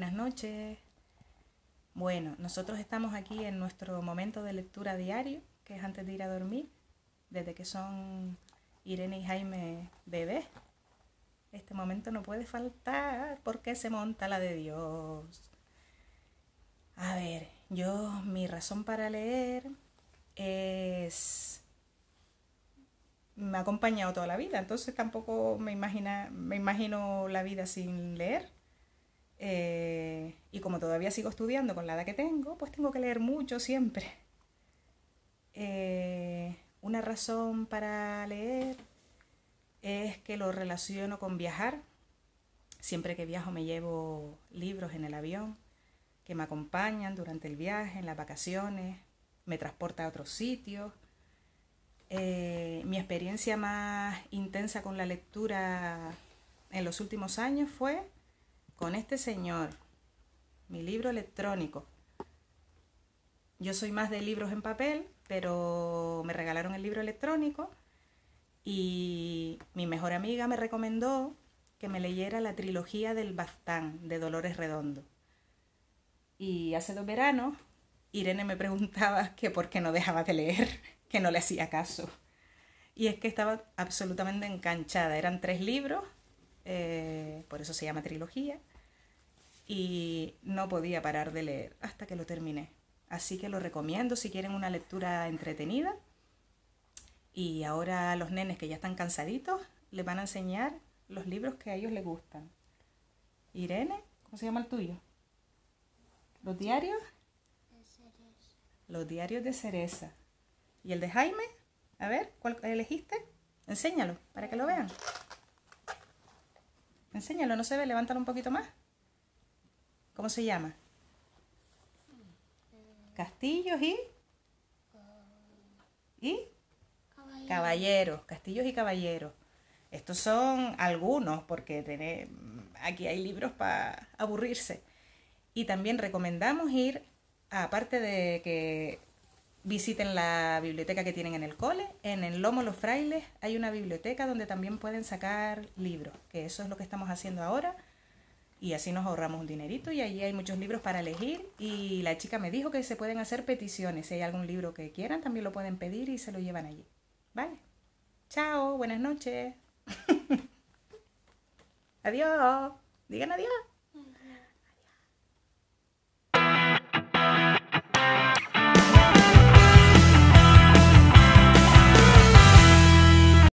noches. Bueno, nosotros estamos aquí en nuestro momento de lectura diario, que es antes de ir a dormir, desde que son Irene y Jaime bebés. Este momento no puede faltar porque se monta la de Dios. A ver, yo mi razón para leer es me ha acompañado toda la vida, entonces tampoco me me imagino la vida sin leer. Eh, y como todavía sigo estudiando con la edad que tengo, pues tengo que leer mucho siempre. Eh, una razón para leer es que lo relaciono con viajar. Siempre que viajo me llevo libros en el avión que me acompañan durante el viaje, en las vacaciones, me transporta a otros sitios. Eh, mi experiencia más intensa con la lectura en los últimos años fue con este señor, mi libro electrónico. Yo soy más de libros en papel, pero me regalaron el libro electrónico y mi mejor amiga me recomendó que me leyera la trilogía del Bastán de Dolores Redondo. Y hace dos veranos Irene me preguntaba que por qué no dejaba de leer, que no le hacía caso. Y es que estaba absolutamente enganchada. Eran tres libros, eh, por eso se llama trilogía, y no podía parar de leer hasta que lo terminé. Así que lo recomiendo si quieren una lectura entretenida. Y ahora los nenes que ya están cansaditos les van a enseñar los libros que a ellos les gustan. Irene, ¿cómo se llama el tuyo? ¿Los diarios? Los diarios de cereza. ¿Y el de Jaime? A ver, ¿cuál elegiste? Enséñalo, para que lo vean. Enséñalo, no se ve, levántalo un poquito más. ¿Cómo se llama? Castillos y... ¿Y? Caballeros, castillos y caballeros. Estos son algunos, porque aquí hay libros para aburrirse. Y también recomendamos ir, aparte de que visiten la biblioteca que tienen en el cole, en el Lomo Los Frailes hay una biblioteca donde también pueden sacar libros, que eso es lo que estamos haciendo ahora. Y así nos ahorramos un dinerito y allí hay muchos libros para elegir. Y la chica me dijo que se pueden hacer peticiones. Si hay algún libro que quieran, también lo pueden pedir y se lo llevan allí. ¿Vale? Chao, buenas noches. adiós. Digan adiós.